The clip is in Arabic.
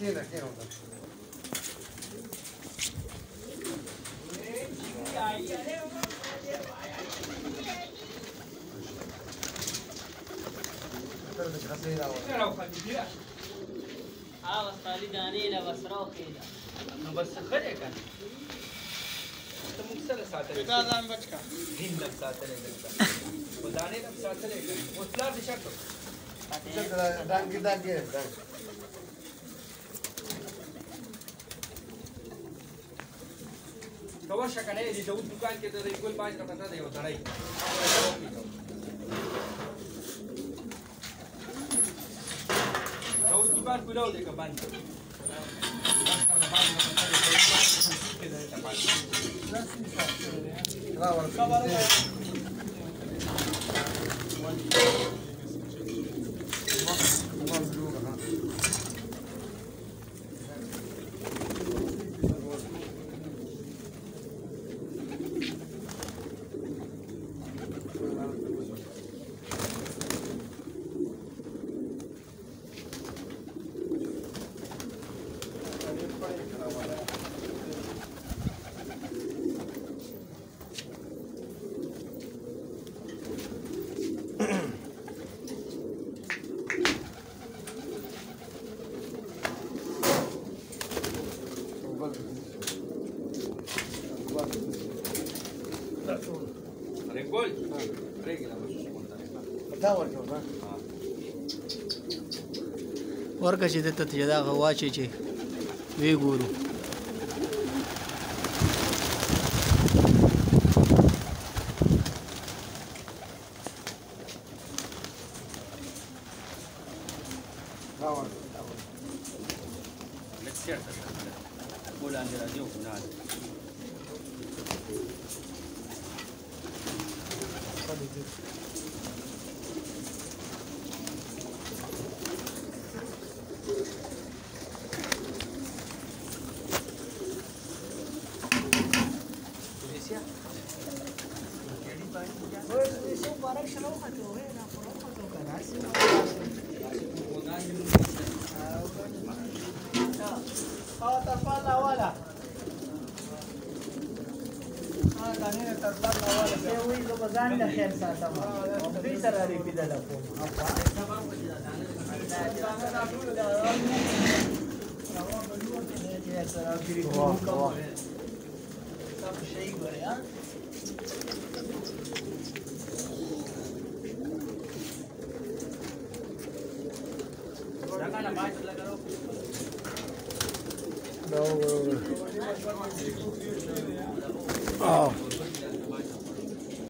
دې خسې راوړل هغه خالي نو بس ښه دی که نه ته موږ سره ساتلی دا ځان بچ کا دین لږ ساتلی دلته خو دانې لږ اوس پلار دې شک کړو ډانګي ډانګي ډانګي ته ورشه که نه د داود دوکان کې د دې ګل پانچ ته پته دی یو سړی داود دوکان کلاو دی رنگول ورکه چې د ته دا غواچی چې وی ګورو Let's get it. kulandela nje uvunane Indonesia. Jadi banyak. Oh, Indonesia barang selalu ada. Final. Oh.